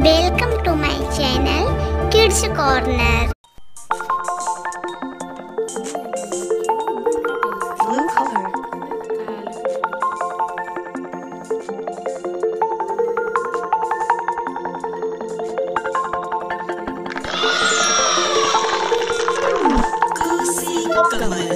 Welcome to my channel Kids Corner. Blue color. Cozy color.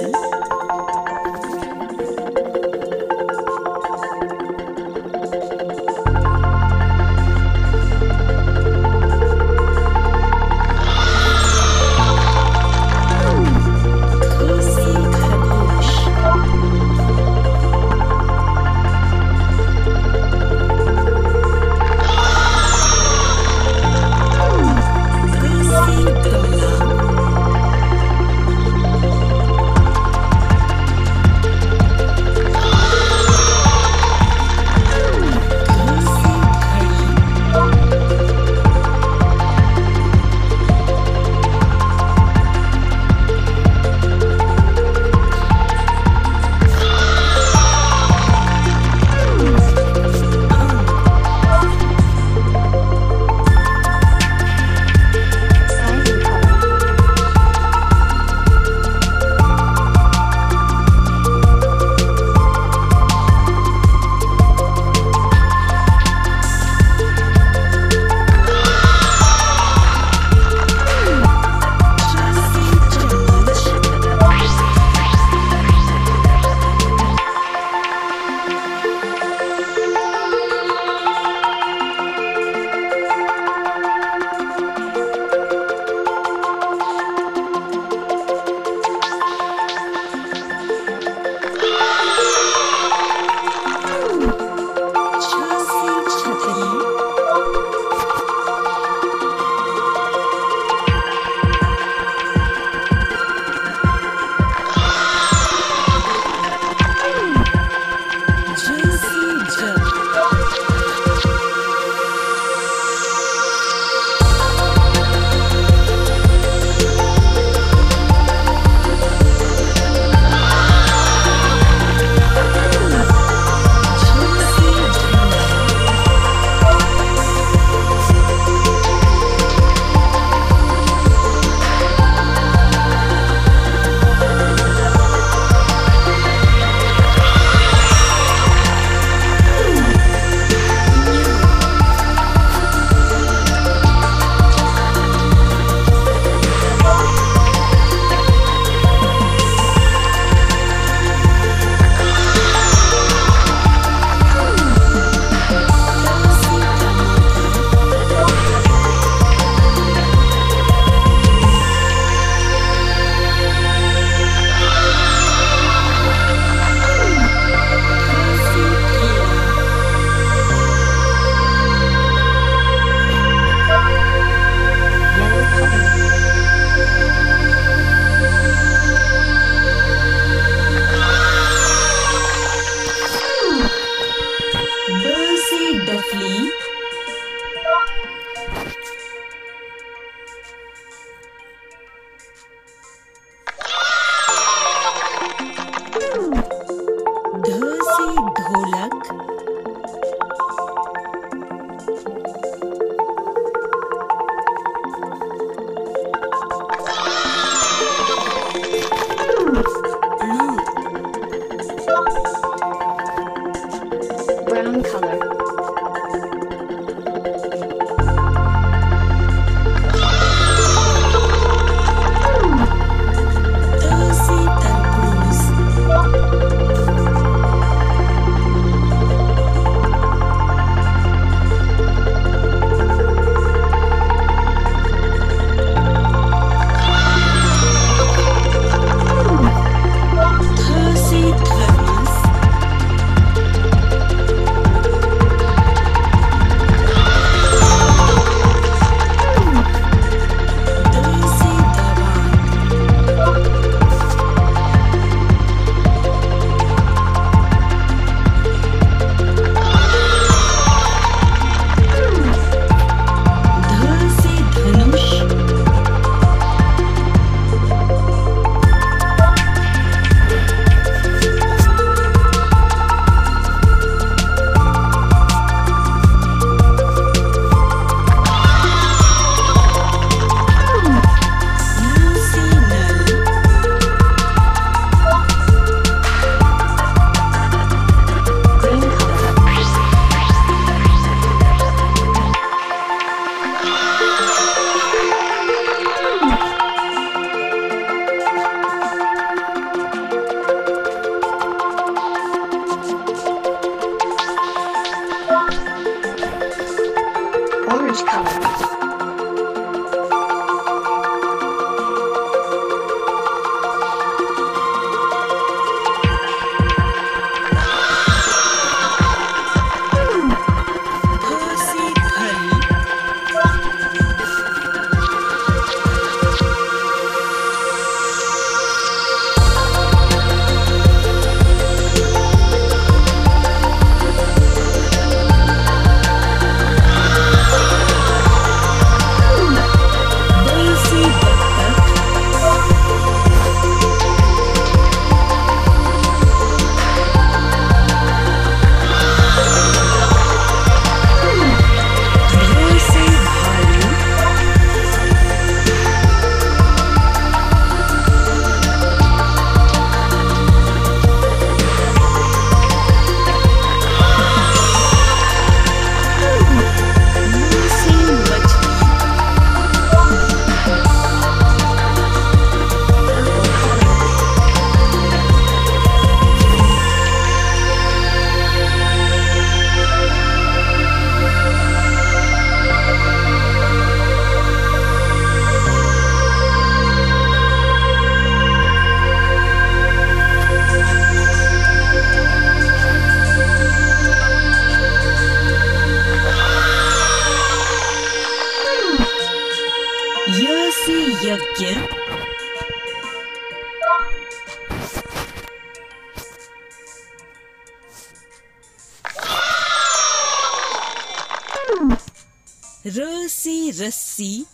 trazer a si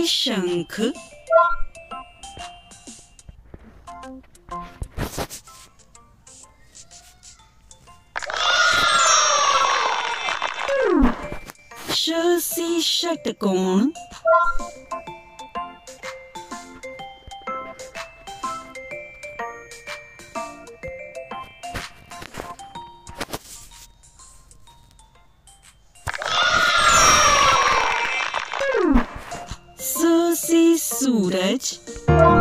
शंख श से षटकोण Durante.